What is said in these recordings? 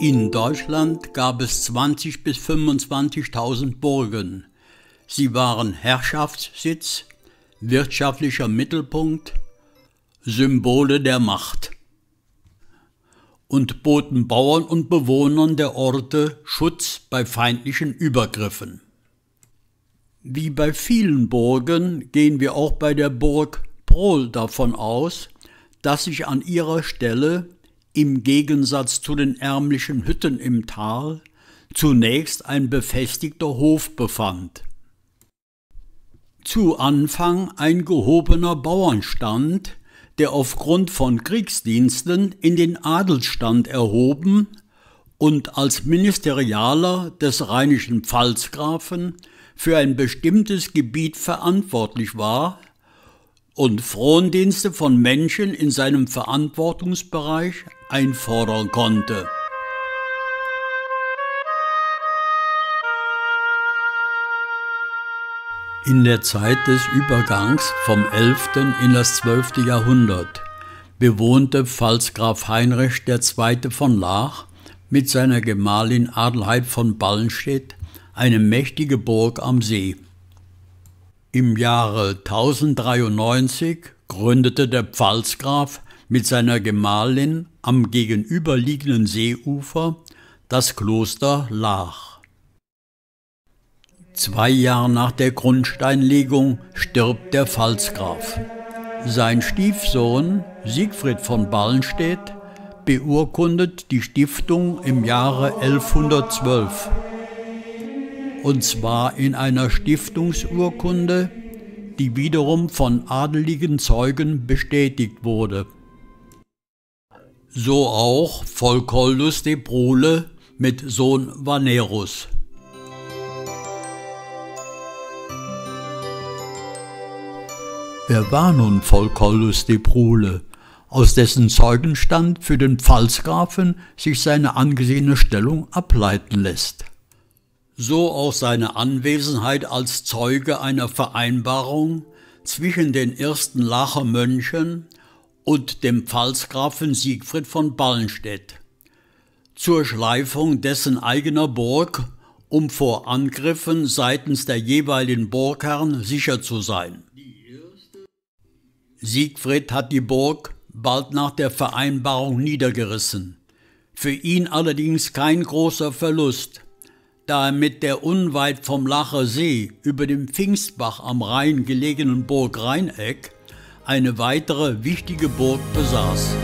In Deutschland gab es 20.000 bis 25.000 Burgen. Sie waren Herrschaftssitz, wirtschaftlicher Mittelpunkt, Symbole der Macht und boten Bauern und Bewohnern der Orte Schutz bei feindlichen Übergriffen. Wie bei vielen Burgen gehen wir auch bei der Burg Prohl davon aus, dass sich an ihrer Stelle im Gegensatz zu den ärmlichen Hütten im Tal zunächst ein befestigter Hof befand. Zu Anfang ein gehobener Bauernstand, der aufgrund von Kriegsdiensten in den Adelsstand erhoben und als Ministerialer des rheinischen Pfalzgrafen für ein bestimmtes Gebiet verantwortlich war und Frondienste von Menschen in seinem Verantwortungsbereich einfordern konnte. In der Zeit des Übergangs vom 11. in das 12. Jahrhundert bewohnte Pfalzgraf Heinrich II. von Lach mit seiner Gemahlin Adelheid von Ballenstedt eine mächtige Burg am See. Im Jahre 1093 gründete der Pfalzgraf mit seiner Gemahlin am gegenüberliegenden Seeufer das Kloster Lach. Zwei Jahre nach der Grundsteinlegung stirbt der Pfalzgraf. Sein Stiefsohn Siegfried von Ballenstedt beurkundet die Stiftung im Jahre 1112 und zwar in einer Stiftungsurkunde, die wiederum von adeligen Zeugen bestätigt wurde. So auch Volkoldus de Brule mit Sohn Vanerus. Wer war nun Volkoldus de Brule, aus dessen Zeugenstand für den Pfalzgrafen sich seine angesehene Stellung ableiten lässt? So auch seine Anwesenheit als Zeuge einer Vereinbarung zwischen den ersten Lacher Mönchen und dem Pfalzgrafen Siegfried von Ballenstedt zur Schleifung dessen eigener Burg, um vor Angriffen seitens der jeweiligen Burgherren sicher zu sein. Siegfried hat die Burg bald nach der Vereinbarung niedergerissen. Für ihn allerdings kein großer Verlust, da er mit der unweit vom Lacher See über dem Pfingstbach am Rhein gelegenen Burg Rheineck eine weitere wichtige Burg besaß.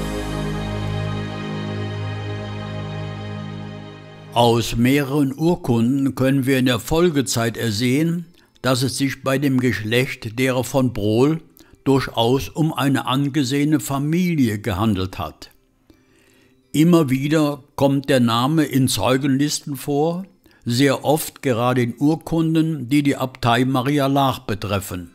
Aus mehreren Urkunden können wir in der Folgezeit ersehen, dass es sich bei dem Geschlecht derer von Brohl durchaus um eine angesehene Familie gehandelt hat. Immer wieder kommt der Name in Zeugenlisten vor, sehr oft gerade in Urkunden, die die Abtei Maria Laach betreffen.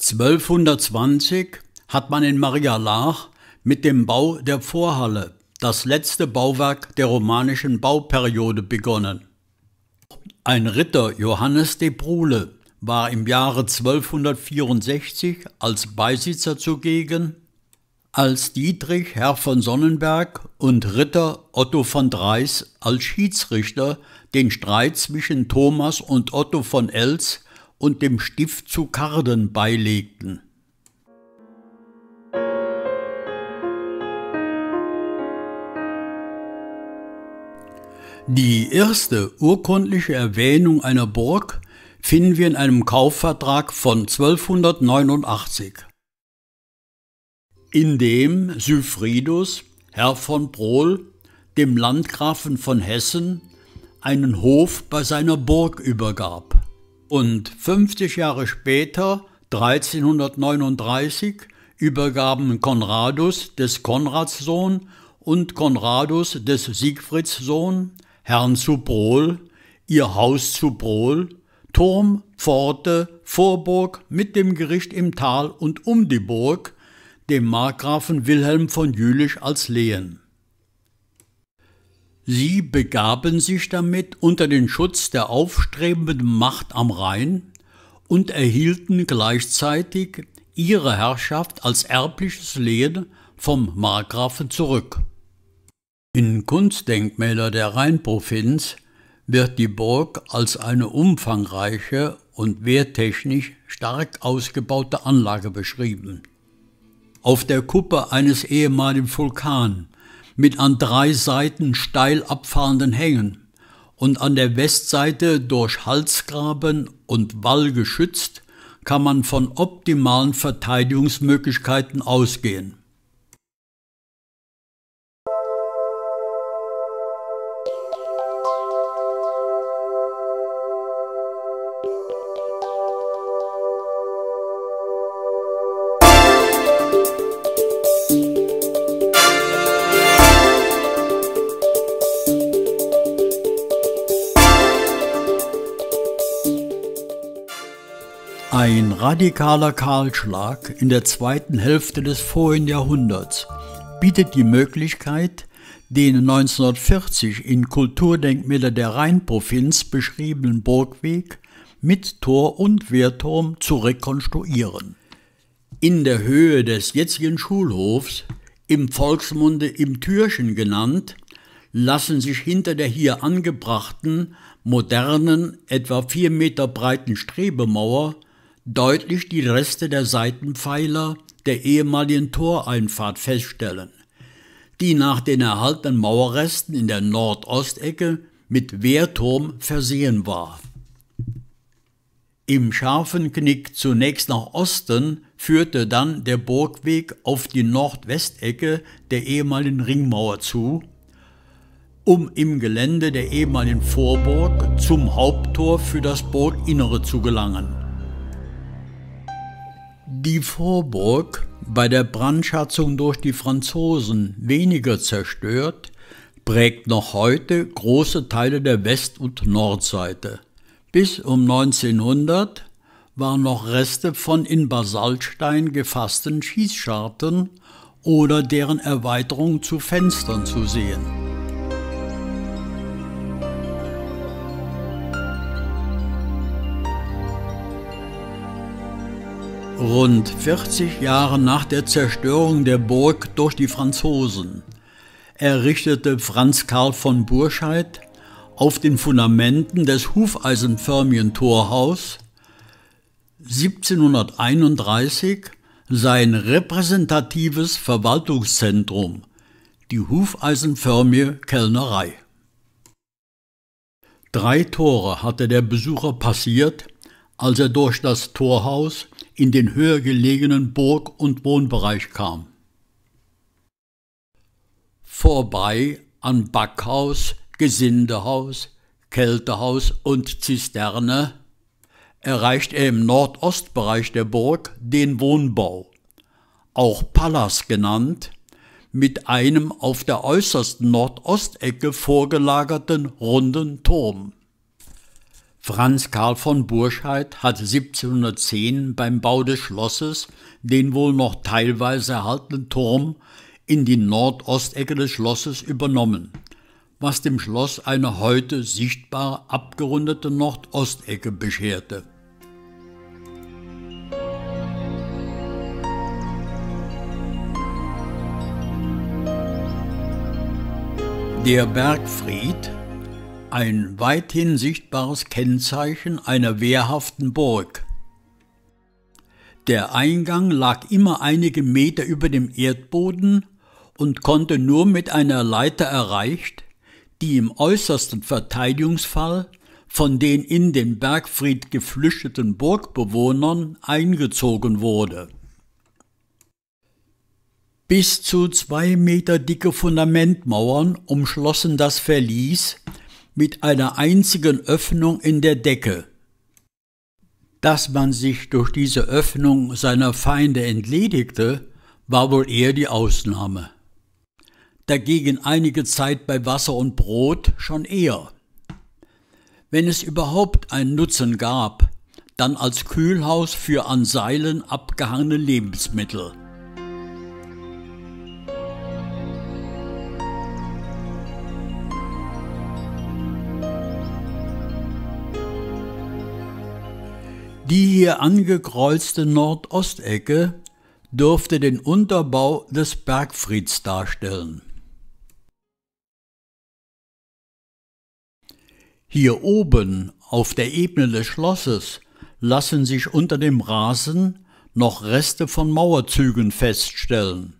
1220 hat man in Maria Laach mit dem Bau der Vorhalle, das letzte Bauwerk der romanischen Bauperiode, begonnen. Ein Ritter Johannes de Brule war im Jahre 1264 als Beisitzer zugegen als Dietrich Herr von Sonnenberg und Ritter Otto von Dreis als Schiedsrichter den Streit zwischen Thomas und Otto von Els und dem Stift zu Karden beilegten. Die erste urkundliche Erwähnung einer Burg finden wir in einem Kaufvertrag von 1289 in dem Syfridus, Herr von Brohl, dem Landgrafen von Hessen einen Hof bei seiner Burg übergab. Und 50 Jahre später, 1339, übergaben Konradus des Konrads Sohn und Konradus des Siegfrieds Sohn, Herrn zu Brohl, ihr Haus zu Brohl, Turm, Pforte, Vorburg mit dem Gericht im Tal und um die Burg, dem Markgrafen Wilhelm von Jülich als Lehen. Sie begaben sich damit unter den Schutz der aufstrebenden Macht am Rhein und erhielten gleichzeitig ihre Herrschaft als erbliches Lehen vom Markgrafen zurück. In Kunstdenkmäler der Rheinprovinz wird die Burg als eine umfangreiche und wehrtechnisch stark ausgebaute Anlage beschrieben. Auf der Kuppe eines ehemaligen Vulkan mit an drei Seiten steil abfahrenden Hängen und an der Westseite durch Halsgraben und Wall geschützt, kann man von optimalen Verteidigungsmöglichkeiten ausgehen. Radikaler Kahlschlag in der zweiten Hälfte des vorigen Jahrhunderts bietet die Möglichkeit, den 1940 in Kulturdenkmäler der Rheinprovinz beschriebenen Burgweg mit Tor und Wehrturm zu rekonstruieren. In der Höhe des jetzigen Schulhofs, im Volksmunde im Türchen genannt, lassen sich hinter der hier angebrachten, modernen, etwa vier Meter breiten Strebemauer deutlich die Reste der Seitenpfeiler der ehemaligen Toreinfahrt feststellen, die nach den erhaltenen Mauerresten in der Nordostecke mit Wehrturm versehen war. Im scharfen Knick zunächst nach Osten führte dann der Burgweg auf die Nordwestecke der ehemaligen Ringmauer zu, um im Gelände der ehemaligen Vorburg zum Haupttor für das Burginnere zu gelangen. Die Vorburg, bei der Brandschatzung durch die Franzosen weniger zerstört, prägt noch heute große Teile der West- und Nordseite. Bis um 1900 waren noch Reste von in Basaltstein gefassten Schießscharten oder deren Erweiterung zu Fenstern zu sehen. Rund 40 Jahre nach der Zerstörung der Burg durch die Franzosen errichtete Franz Karl von Burscheid auf den Fundamenten des hufeisenförmigen Torhaus 1731 sein repräsentatives Verwaltungszentrum, die hufeisenförmige Kellnerei. Drei Tore hatte der Besucher passiert, als er durch das Torhaus in den höher gelegenen Burg- und Wohnbereich kam. Vorbei an Backhaus, Gesindehaus, Kältehaus und Zisterne erreicht er im Nordostbereich der Burg den Wohnbau, auch Palas genannt, mit einem auf der äußersten Nordostecke vorgelagerten runden Turm. Franz Karl von Burscheid hat 1710 beim Bau des Schlosses den wohl noch teilweise erhaltenen Turm in die Nordostecke des Schlosses übernommen, was dem Schloss eine heute sichtbar abgerundete Nordostecke bescherte. Der Bergfried ein weithin sichtbares Kennzeichen einer wehrhaften Burg. Der Eingang lag immer einige Meter über dem Erdboden und konnte nur mit einer Leiter erreicht, die im äußersten Verteidigungsfall von den in den Bergfried geflüchteten Burgbewohnern eingezogen wurde. Bis zu zwei Meter dicke Fundamentmauern umschlossen das Verlies, mit einer einzigen Öffnung in der Decke. Dass man sich durch diese Öffnung seiner Feinde entledigte, war wohl eher die Ausnahme. Dagegen einige Zeit bei Wasser und Brot schon eher. Wenn es überhaupt einen Nutzen gab, dann als Kühlhaus für an Seilen abgehangene Lebensmittel. Die hier angekreuzte Nordostecke dürfte den Unterbau des Bergfrieds darstellen. Hier oben auf der Ebene des Schlosses lassen sich unter dem Rasen noch Reste von Mauerzügen feststellen.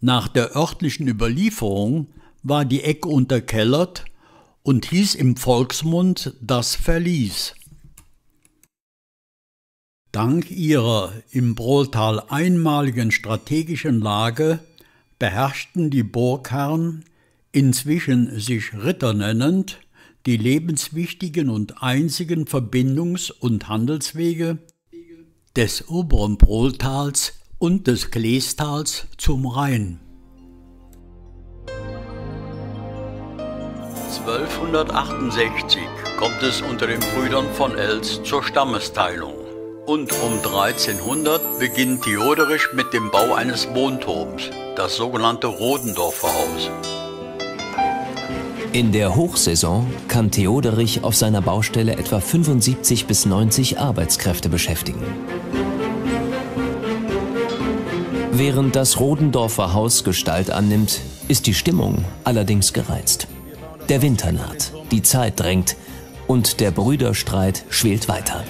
Nach der örtlichen Überlieferung war die Ecke unterkellert und hieß im Volksmund das Verlies. Dank ihrer im Brohltal einmaligen strategischen Lage beherrschten die Burgherren, inzwischen sich Ritter nennend, die lebenswichtigen und einzigen Verbindungs- und Handelswege des oberen Brohltals und des Kleestals zum Rhein. 1268 kommt es unter den Brüdern von Els zur Stammesteilung und um 1300 beginnt Theoderisch mit dem Bau eines Wohnturms, das sogenannte Rodendorfer Haus. In der Hochsaison kann Theoderich auf seiner Baustelle etwa 75 bis 90 Arbeitskräfte beschäftigen. Während das Rodendorfer Haus Gestalt annimmt, ist die Stimmung allerdings gereizt. Der Winter naht, die Zeit drängt und der Brüderstreit schwelt weiter.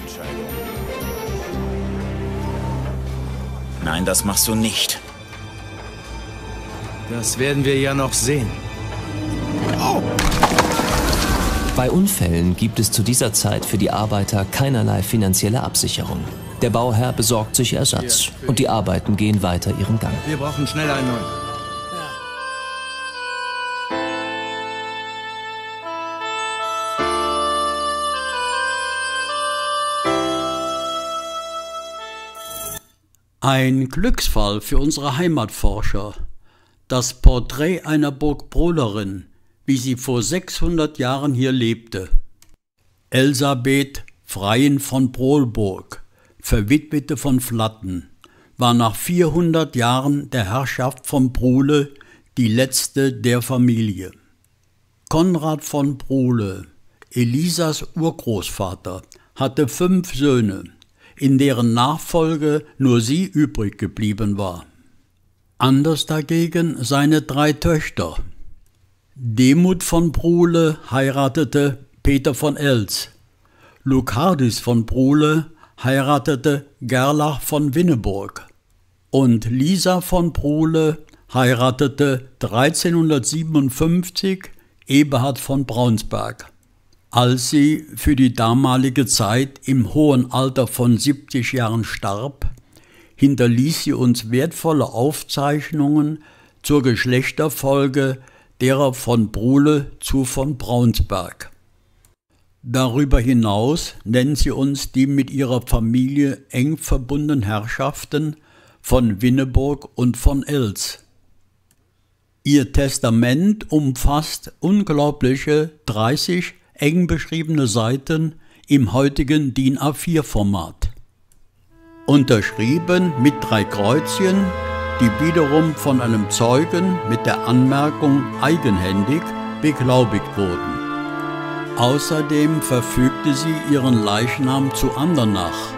Nein, das machst du nicht. Das werden wir ja noch sehen. Bei Unfällen gibt es zu dieser Zeit für die Arbeiter keinerlei finanzielle Absicherung. Der Bauherr besorgt sich Ersatz und die Arbeiten gehen weiter ihren Gang. Wir brauchen schnell einen neuen. Ein Glücksfall für unsere Heimatforscher. Das Porträt einer Burgbrolerin, wie sie vor 600 Jahren hier lebte. Elisabeth Freien von Brolburg, Verwitwete von Flatten, war nach 400 Jahren der Herrschaft von Brule die letzte der Familie. Konrad von Brule, Elisas Urgroßvater, hatte fünf Söhne in deren Nachfolge nur sie übrig geblieben war. Anders dagegen seine drei Töchter. Demut von Brule heiratete Peter von Els, Lucardis von Brule heiratete Gerlach von Winneburg und Lisa von Brule heiratete 1357 Eberhard von Braunsberg. Als sie für die damalige Zeit im hohen Alter von 70 Jahren starb, hinterließ sie uns wertvolle Aufzeichnungen zur Geschlechterfolge derer von Brule zu von Braunsberg. Darüber hinaus nennt sie uns die mit ihrer Familie eng verbundenen Herrschaften von Winneburg und von Els. Ihr Testament umfasst unglaubliche 30 eng beschriebene Seiten im heutigen DIN A4-Format. Unterschrieben mit drei Kreuzchen, die wiederum von einem Zeugen mit der Anmerkung eigenhändig beglaubigt wurden. Außerdem verfügte sie ihren Leichnam zu Andernach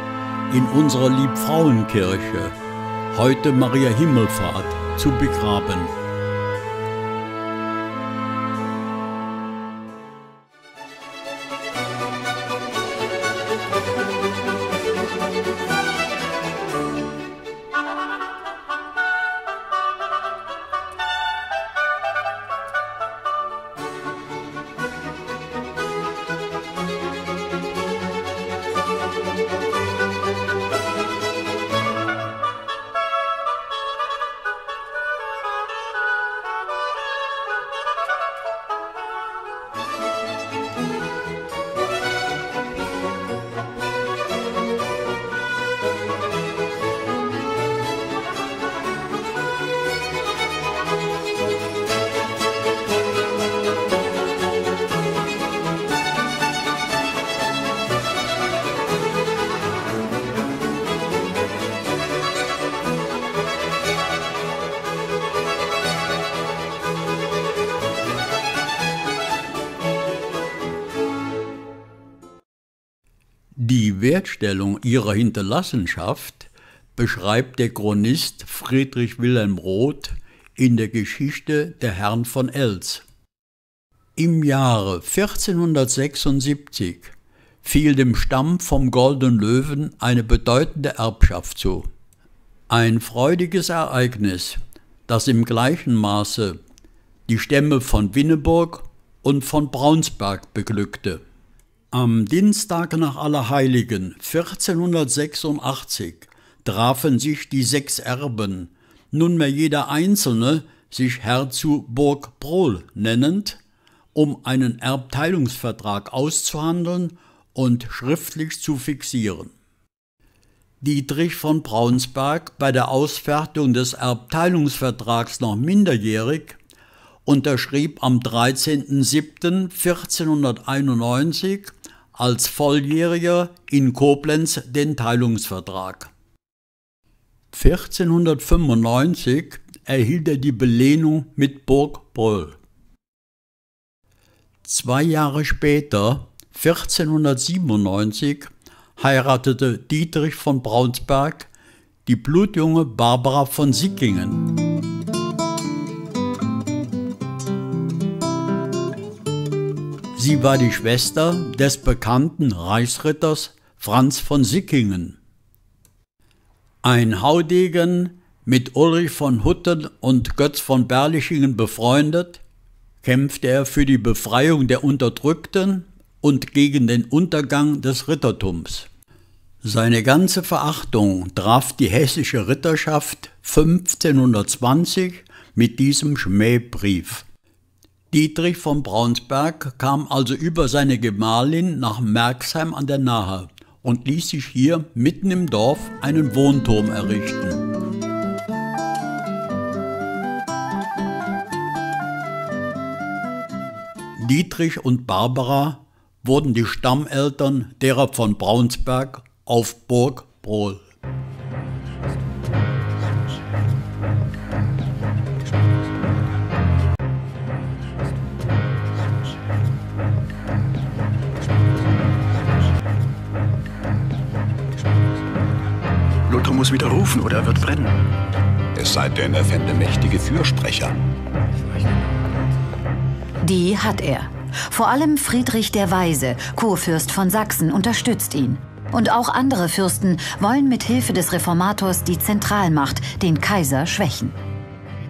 in unserer Liebfrauenkirche, heute Maria Himmelfahrt, zu begraben. Wertstellung ihrer Hinterlassenschaft beschreibt der Chronist Friedrich Wilhelm Roth in der Geschichte der Herren von Els. Im Jahre 1476 fiel dem Stamm vom Goldenen Löwen eine bedeutende Erbschaft zu. Ein freudiges Ereignis, das im gleichen Maße die Stämme von Winneburg und von Braunsberg beglückte. Am Dienstag nach Allerheiligen 1486 trafen sich die sechs Erben, nunmehr jeder Einzelne sich Herr zu Burg-Brohl nennend, um einen Erbteilungsvertrag auszuhandeln und schriftlich zu fixieren. Dietrich von Braunsberg, bei der Ausfertigung des Erbteilungsvertrags noch minderjährig, unterschrieb am 13.07.1491 als Volljähriger in Koblenz den Teilungsvertrag. 1495 erhielt er die Belehnung mit Burg Bröll. Zwei Jahre später, 1497, heiratete Dietrich von Braunsberg die blutjunge Barbara von Sickingen. Sie war die Schwester des bekannten Reichsritters Franz von Sickingen. Ein Haudegen, mit Ulrich von Hutten und Götz von Berlichingen befreundet, kämpfte er für die Befreiung der Unterdrückten und gegen den Untergang des Rittertums. Seine ganze Verachtung traf die hessische Ritterschaft 1520 mit diesem Schmähbrief. Dietrich von Braunsberg kam also über seine Gemahlin nach Merxheim an der Nahe und ließ sich hier mitten im Dorf einen Wohnturm errichten. Dietrich und Barbara wurden die Stammeltern derer von Braunsberg auf Burg Brohl. Muss widerrufen oder er wird brennen. Es sei denn, er fände mächtige Fürsprecher. Die hat er. Vor allem Friedrich der Weise, Kurfürst von Sachsen, unterstützt ihn. Und auch andere Fürsten wollen mit Hilfe des Reformators die Zentralmacht, den Kaiser, schwächen.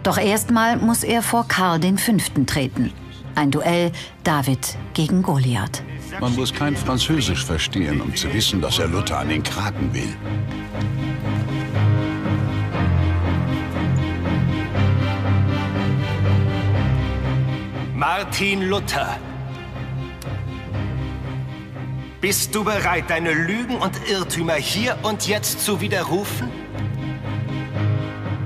Doch erstmal muss er vor Karl V. treten. Ein Duell David gegen Goliath. Man muss kein Französisch verstehen, um zu wissen, dass er Luther an den Kragen will. Martin Luther. Bist du bereit, deine Lügen und Irrtümer hier und jetzt zu widerrufen?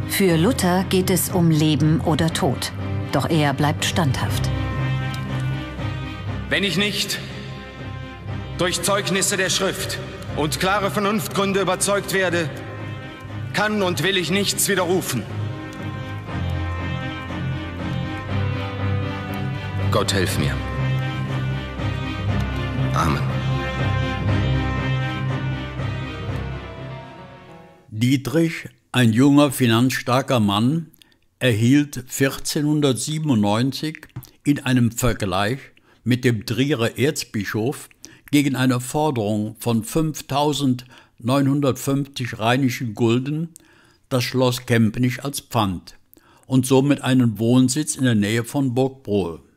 Für Luther geht es um Leben oder Tod. Doch er bleibt standhaft. Wenn ich nicht durch Zeugnisse der Schrift und klare Vernunftgründe überzeugt werde, kann und will ich nichts widerrufen. Gott helf mir. Amen. Dietrich, ein junger, finanzstarker Mann, erhielt 1497 in einem Vergleich mit dem Trierer Erzbischof gegen eine Forderung von 5950 rheinischen Gulden das Schloss Kempenich als Pfand und somit einen Wohnsitz in der Nähe von Burgbrohl.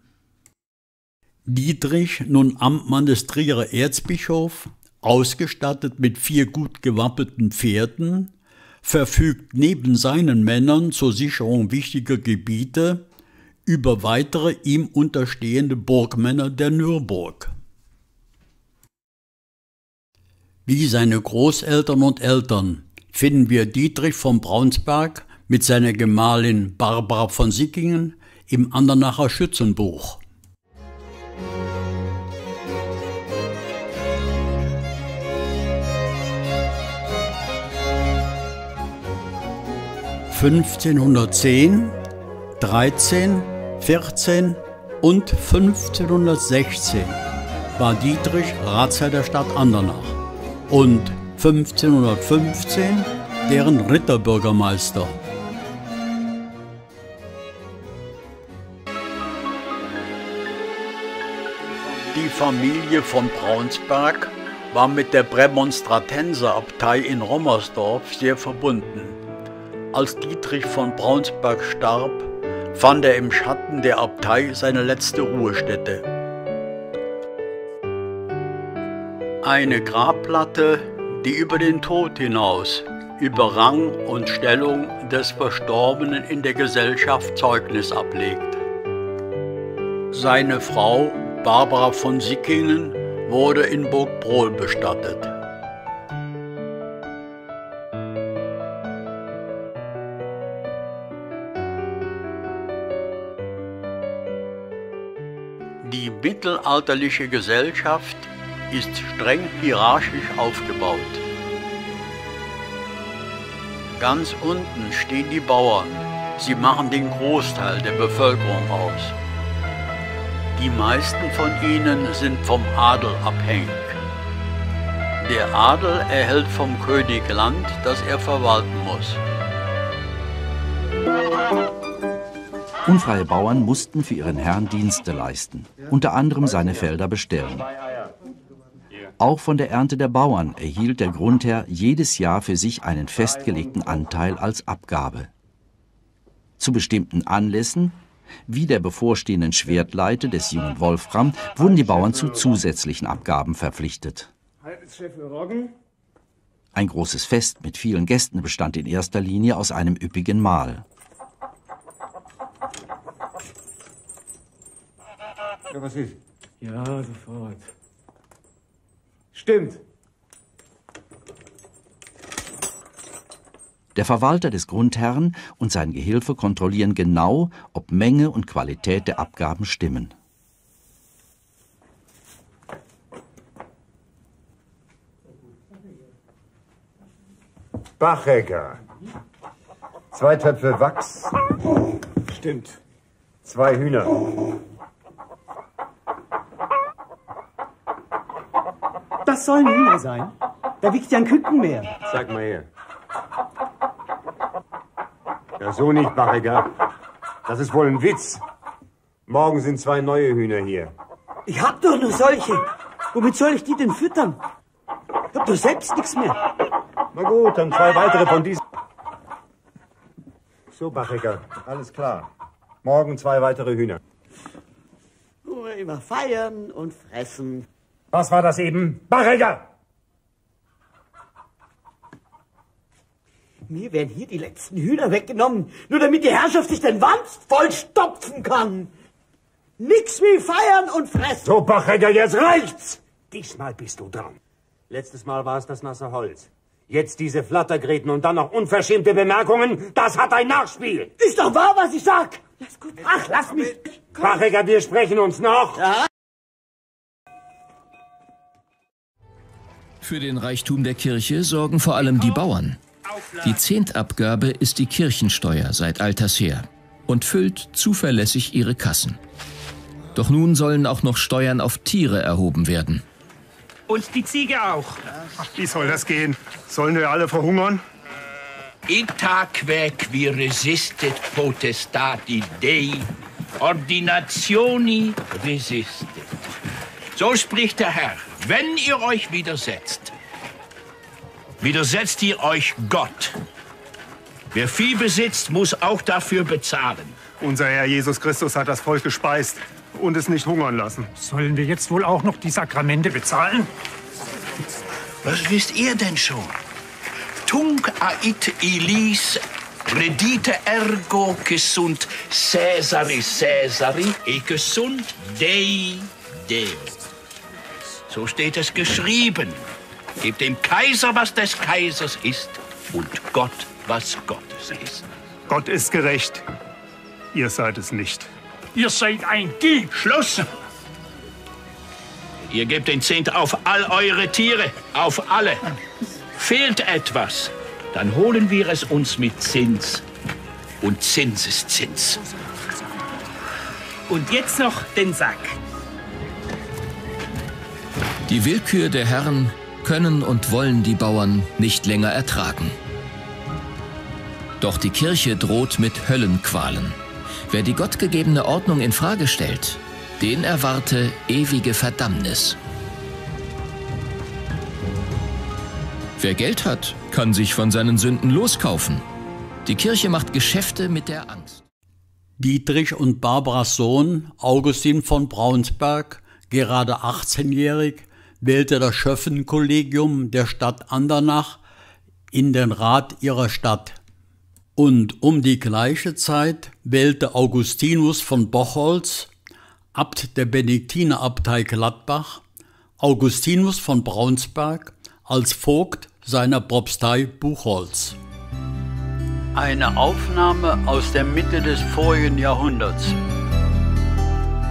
Dietrich, nun Amtmann des Trierer Erzbischof, ausgestattet mit vier gut gewappeten Pferden, verfügt neben seinen Männern zur Sicherung wichtiger Gebiete über weitere ihm unterstehende Burgmänner der Nürburg. Wie seine Großeltern und Eltern finden wir Dietrich von Braunsberg mit seiner Gemahlin Barbara von Sickingen im Andernacher Schützenbuch. 1510, 13, 14 und 1516 war Dietrich Ratsherr der Stadt Andernach und 1515 deren Ritterbürgermeister. Die Familie von Braunsberg war mit der Prämonstratenserabtei in Rommersdorf sehr verbunden. Als Dietrich von Braunsberg starb, fand er im Schatten der Abtei seine letzte Ruhestätte. Eine Grabplatte, die über den Tod hinaus, über Rang und Stellung des Verstorbenen in der Gesellschaft Zeugnis ablegt. Seine Frau, Barbara von Sickingen, wurde in Burg Brohl bestattet. Mittelalterliche Gesellschaft ist streng hierarchisch aufgebaut. Ganz unten stehen die Bauern. Sie machen den Großteil der Bevölkerung aus. Die meisten von ihnen sind vom Adel abhängig. Der Adel erhält vom König Land, das er verwalten muss. Unfreie Bauern mussten für ihren Herrn Dienste leisten, unter anderem seine Felder bestellen. Auch von der Ernte der Bauern erhielt der Grundherr jedes Jahr für sich einen festgelegten Anteil als Abgabe. Zu bestimmten Anlässen wie der bevorstehenden Schwertleite des jungen Wolfram wurden die Bauern zu zusätzlichen Abgaben verpflichtet. Ein großes Fest mit vielen Gästen bestand in erster Linie aus einem üppigen Mahl. Ja, was ist? Ja, sofort. Stimmt. Der Verwalter des Grundherrn und sein Gehilfe kontrollieren genau, ob Menge und Qualität der Abgaben stimmen. Bachegger. Zwei Töpfe Wachs. Stimmt. Zwei Hühner. Das sollen Hühner sein. Da wiegt ja ein Küken mehr. Sag mal her. Ja, so nicht, Bachegger. Das ist wohl ein Witz. Morgen sind zwei neue Hühner hier. Ich hab doch nur solche. Womit soll ich die denn füttern? Ich hab doch selbst nichts mehr. Na gut, dann zwei weitere von diesen. So, Bachegger, alles klar. Morgen zwei weitere Hühner. Nur immer feiern und fressen. Was war das eben? Bachegger! Mir werden hier die letzten Hühner weggenommen, nur damit die Herrschaft sich den Wanst vollstopfen kann. Nix wie feiern und fressen. So, Bachegger, jetzt reicht's! Diesmal bist du dran. Letztes Mal war es das nasse Holz. Jetzt diese Flattergräten und dann noch unverschämte Bemerkungen. Das hat ein Nachspiel. Ist doch wahr, was ich sag. Lass gut. Ach, lass mich. Bachegger, wir sprechen uns noch. Ja. Für den Reichtum der Kirche sorgen vor allem die Bauern. Die Zehntabgabe ist die Kirchensteuer seit alters her und füllt zuverlässig ihre Kassen. Doch nun sollen auch noch Steuern auf Tiere erhoben werden. Und die Ziege auch. Wie soll das gehen? Sollen wir alle verhungern? Itaque qui resistet potestati Dei, ordinationi resistet. So spricht der Herr. Wenn ihr euch widersetzt, widersetzt ihr euch Gott. Wer Vieh besitzt, muss auch dafür bezahlen. Unser Herr Jesus Christus hat das Volk gespeist und es nicht hungern lassen. Sollen wir jetzt wohl auch noch die Sakramente bezahlen? Was wisst ihr denn schon? Tunc ait ilis redite ergo que sunt Caesari Caesari e que sunt Dei Deo. So steht es geschrieben. Gebt dem Kaiser, was des Kaisers ist, und Gott, was Gottes ist. Gott ist gerecht. Ihr seid es nicht. Ihr seid ein Dieb. Schluss! Ihr gebt den Zehnt auf all eure Tiere, auf alle. Fehlt etwas, dann holen wir es uns mit Zins. Und Zins ist Zins. Und jetzt noch den Sack. Die Willkür der Herren können und wollen die Bauern nicht länger ertragen. Doch die Kirche droht mit Höllenqualen. Wer die gottgegebene Ordnung in Frage stellt, Den erwarte ewige Verdammnis. Wer Geld hat, kann sich von seinen Sünden loskaufen. Die Kirche macht Geschäfte mit der Angst. Dietrich und Barbaras Sohn, Augustin von Braunsberg, gerade 18-jährig, wählte das Schöffenkollegium der Stadt Andernach in den Rat ihrer Stadt. Und um die gleiche Zeit wählte Augustinus von Bochholz, Abt der Benediktinerabtei Gladbach, Augustinus von Braunsberg als Vogt seiner Propstei Buchholz. Eine Aufnahme aus der Mitte des vorigen Jahrhunderts.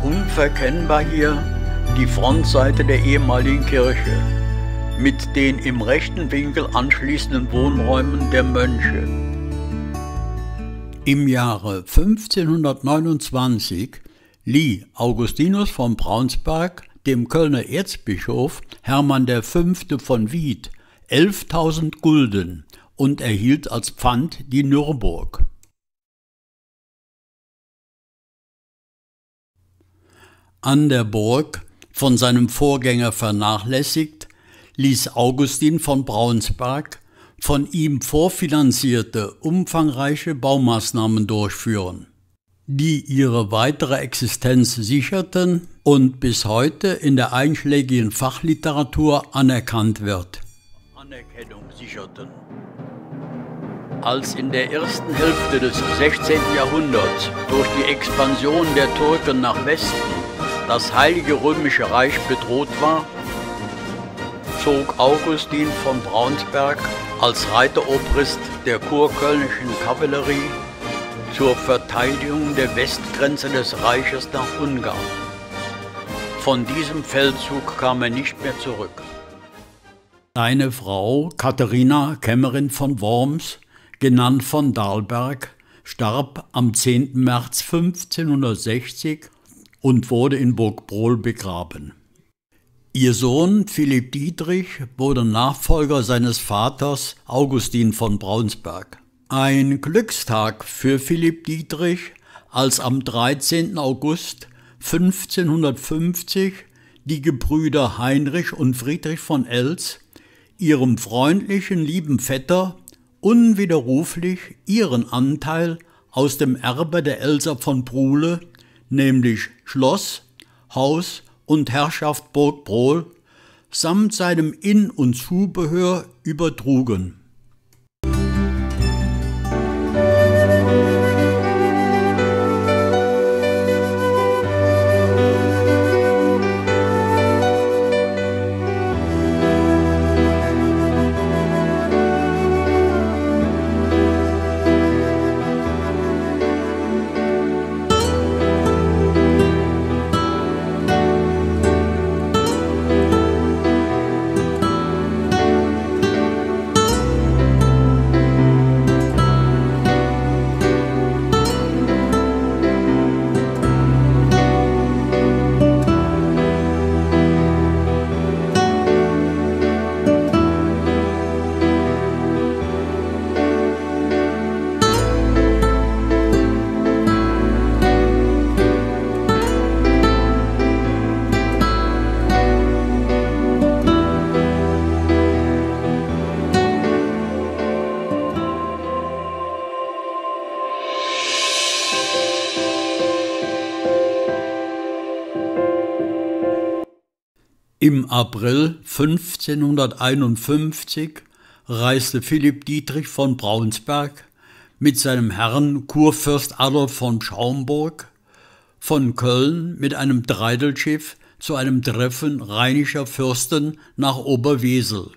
Unverkennbar hier die Frontseite der ehemaligen Kirche mit den im rechten Winkel anschließenden Wohnräumen der Mönche. Im Jahre 1529 lieh Augustinus von Braunsberg dem Kölner Erzbischof Hermann V. von Wied 11.000 Gulden und erhielt als Pfand die Nürburg. An der Burg, von seinem Vorgänger vernachlässigt, ließ Augustin von Braunsberg von ihm vorfinanzierte umfangreiche Baumaßnahmen durchführen, die ihre weitere Existenz sicherten und bis heute in der einschlägigen Fachliteratur anerkannt wird. Anerkennung sicherten. Als in der ersten Hälfte des 16. Jahrhunderts durch die Expansion der Türken nach Westen das Heilige Römische Reich bedroht war, zog Augustin von Braunsberg als Reiterobrist der kurkölnischen Kavallerie zur Verteidigung der Westgrenze des Reiches nach Ungarn. Von diesem Feldzug kam er nicht mehr zurück. Seine Frau Katharina Kämmerin von Worms, genannt von Dahlberg, starb am 10. März 1560 und wurde in Burg Brohl begraben. Ihr Sohn Philipp Dietrich wurde Nachfolger seines Vaters Augustin von Braunsberg. Ein Glückstag für Philipp Dietrich, als am 13. August 1550 die Gebrüder Heinrich und Friedrich von Els ihrem freundlichen, lieben Vetter unwiderruflich ihren Anteil aus dem Erbe der Elser von Bruhle, nämlich Schloss, Haus und Herrschaft Burg Brohl, samt seinem In- und Zubehör übertrugen. Im April 1551 reiste Philipp Dietrich von Braunsberg mit seinem Herrn Kurfürst Adolf von Schaumburg von Köln mit einem Dreidelschiff zu einem Treffen rheinischer Fürsten nach Oberwesel.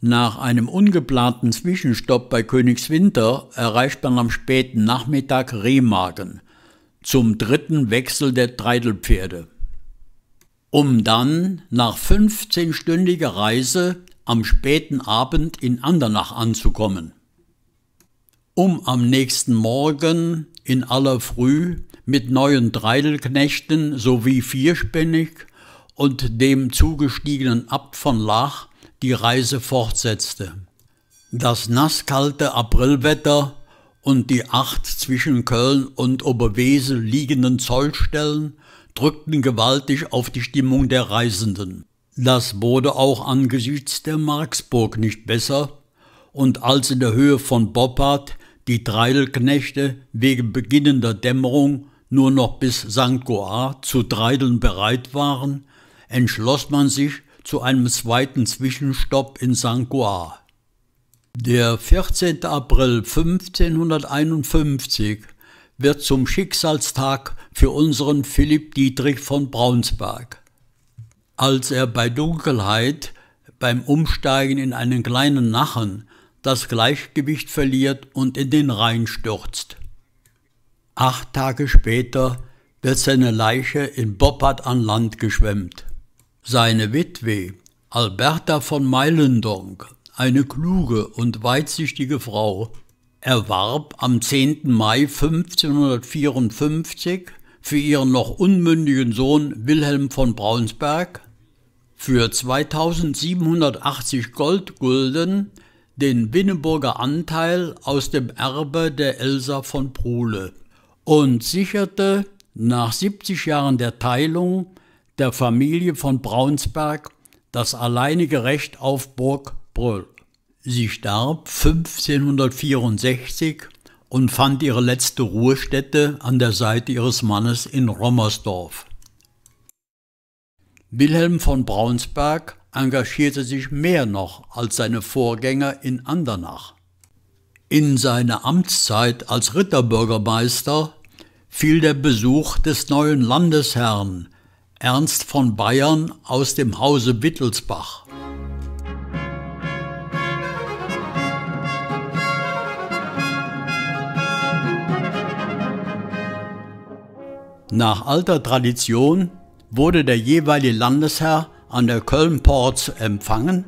Nach einem ungeplanten Zwischenstopp bei Königswinter erreicht man am späten Nachmittag Remagen zum dritten Wechsel der Treidelpferde um dann nach 15-stündiger Reise am späten Abend in Andernach anzukommen. Um am nächsten Morgen in aller Früh mit neuen Dreidelknechten sowie vierspännig und dem zugestiegenen Abt von Lach die Reise fortsetzte. Das nasskalte Aprilwetter und die acht zwischen Köln und Oberwesel liegenden Zollstellen drückten gewaltig auf die Stimmung der Reisenden. Das wurde auch angesichts der Marksburg nicht besser, und als in der Höhe von Boppard die Treidelknechte wegen beginnender Dämmerung nur noch bis St. Goar zu treideln bereit waren, entschloss man sich zu einem zweiten Zwischenstopp in St. Goar. Der 14. April 1551 wird zum Schicksalstag für unseren Philipp Dietrich von Braunsberg. Als er bei Dunkelheit beim Umsteigen in einen kleinen Nachen das Gleichgewicht verliert und in den Rhein stürzt. Acht Tage später wird seine Leiche in Boppard an Land geschwemmt. Seine Witwe, Alberta von Meilendonk, eine kluge und weitsichtige Frau, erwarb am 10. Mai 1554 für ihren noch unmündigen Sohn Wilhelm von Braunsberg für 2780 Goldgulden den Winneburger Anteil aus dem Erbe der Elsa von Prule und sicherte nach 70 Jahren der Teilung der Familie von Braunsberg das alleinige Recht auf Burg Brüll. Sie starb 1564 und fand ihre letzte Ruhestätte an der Seite ihres Mannes in Rommersdorf. Wilhelm von Braunsberg engagierte sich mehr noch als seine Vorgänger in Andernach. In seine Amtszeit als Ritterbürgermeister fiel der Besuch des neuen Landesherrn Ernst von Bayern aus dem Hause Wittelsbach. Nach alter Tradition wurde der jeweilige Landesherr an der Köln-Porz empfangen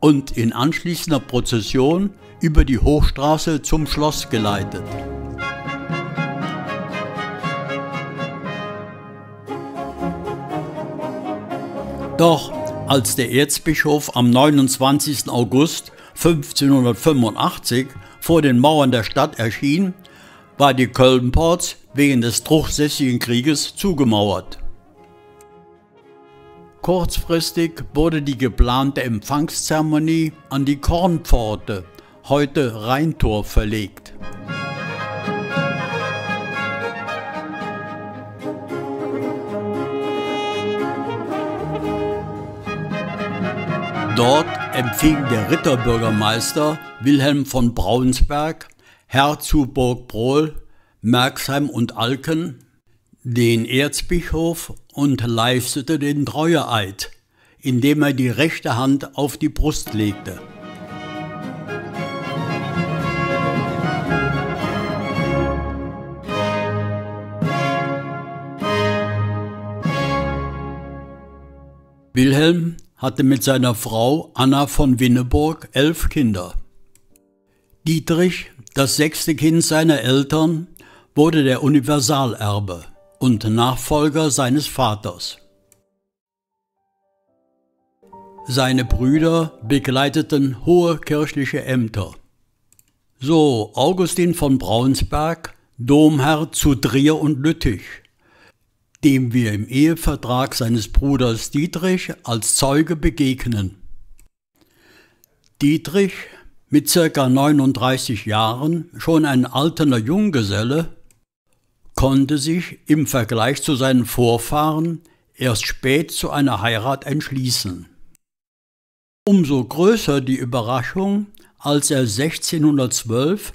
und in anschließender Prozession über die Hochstraße zum Schloss geleitet. Doch als der Erzbischof am 29. August 1585 vor den Mauern der Stadt erschien, war die Kölnporz wegen des Truchsässigen Krieges zugemauert. Kurzfristig wurde die geplante Empfangszeremonie an die Kornpforte, heute Rheintor, verlegt. Dort empfing der Ritterbürgermeister Wilhelm von Braunsberg, Herr zu Burgbrohl, Merxheim und Alken den Erzbischof und leistete den Treueeid, indem er die rechte Hand auf die Brust legte. Wilhelm hatte mit seiner Frau Anna von Winneburg elf Kinder. Dietrich, das sechste Kind seiner Eltern, wurde der Universalerbe und Nachfolger seines Vaters. Seine Brüder begleiteten hohe kirchliche Ämter. So Augustin von Braunsberg, Domherr zu Trier und Lüttich, dem wir im Ehevertrag seines Bruders Dietrich als Zeuge begegnen. Dietrich, mit circa 39 Jahren, schon ein alterner Junggeselle, konnte sich im Vergleich zu seinen Vorfahren erst spät zu einer Heirat entschließen. Umso größer die Überraschung, als er 1612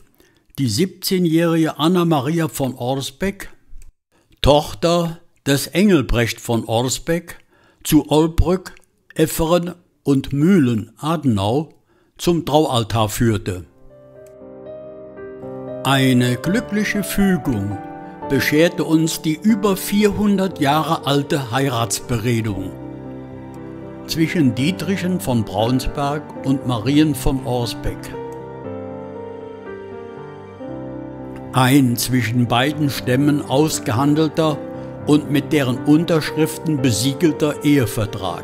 die 17-jährige Anna Maria von Orsbeck, Tochter des Engelbrecht von Orsbeck, zu Olbrück, Efferen und Mühlen Adenau zum Traualtar führte. Eine glückliche Fügung bescherte uns die über 400 Jahre alte Heiratsberedung zwischen Dietrichen von Braunsberg und Marien von Orsbeck. Ein zwischen beiden Stämmen ausgehandelter und mit deren Unterschriften besiegelter Ehevertrag.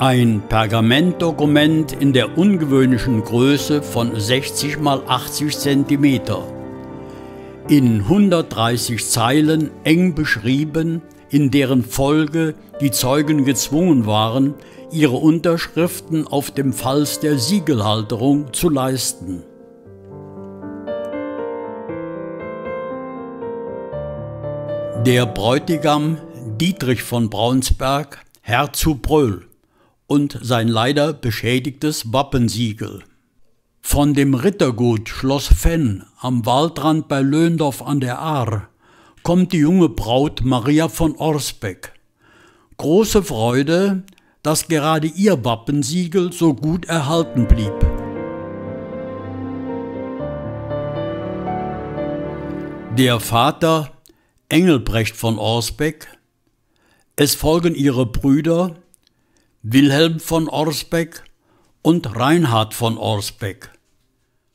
Ein Pergamentdokument in der ungewöhnlichen Größe von 60 x 80 cm. In 130 Zeilen eng beschrieben, in deren Folge die Zeugen gezwungen waren, ihre Unterschriften auf dem Falls der Siegelhalterung zu leisten. Der Bräutigam Dietrich von Braunsberg, Herr zu Bröll und sein leider beschädigtes Wappensiegel. Von dem Rittergut Schloss Fenn am Waldrand bei Löhndorf an der Ahr kommt die junge Braut Maria von Orsbeck. Große Freude, dass gerade ihr Wappensiegel so gut erhalten blieb. Der Vater Engelbrecht von Orsbeck, es folgen ihre Brüder Wilhelm von Orsbeck und Reinhard von Orsbeck.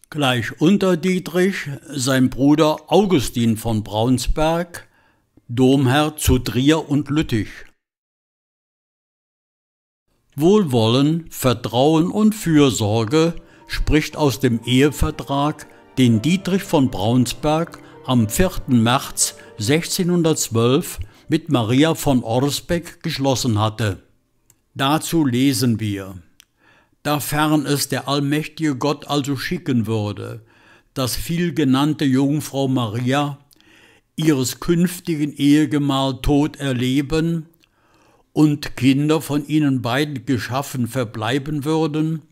Gleich unter Dietrich sein Bruder Augustin von Braunsberg, Domherr zu Trier und Lüttich. Wohlwollen, Vertrauen und Fürsorge spricht aus dem Ehevertrag, den Dietrich von Braunsberg am 4. März 1612 mit Maria von Orsbeck geschlossen hatte. Dazu lesen wir, dafern es der allmächtige Gott also schicken würde, dass vielgenannte Jungfrau Maria ihres künftigen Ehegemahl Tod erleben und Kinder von ihnen beiden geschaffen verbleiben würden,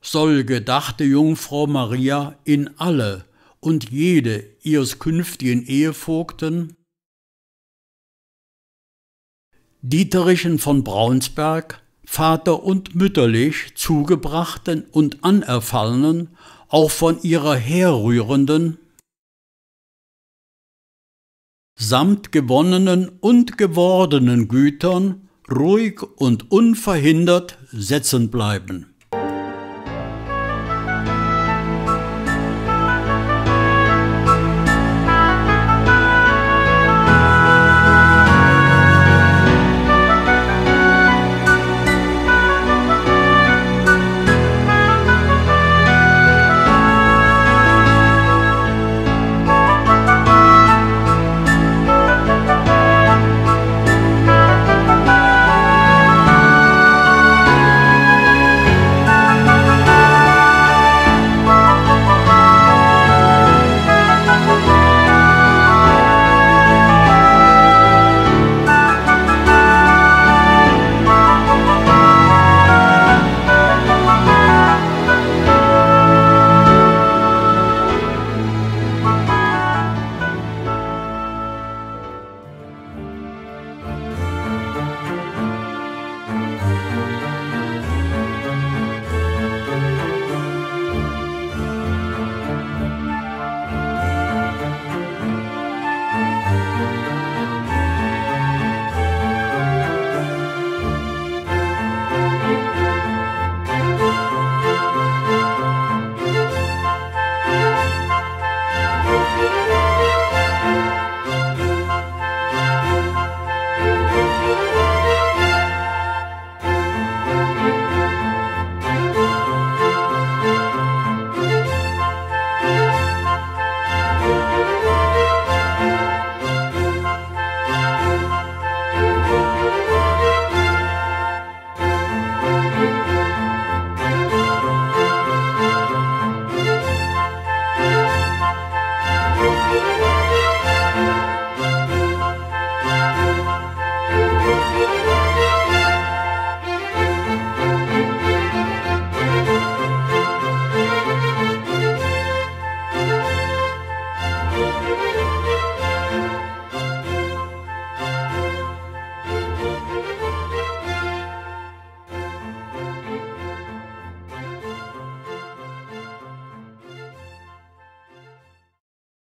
soll gedachte Jungfrau Maria in alle und jede ihres künftigen Ehevogten Dieterichen von Braunsberg, Vater und mütterlich zugebrachten und anerfallenen, auch von ihrer herrührenden, samt gewonnenen und gewordenen Gütern ruhig und unverhindert setzen bleiben.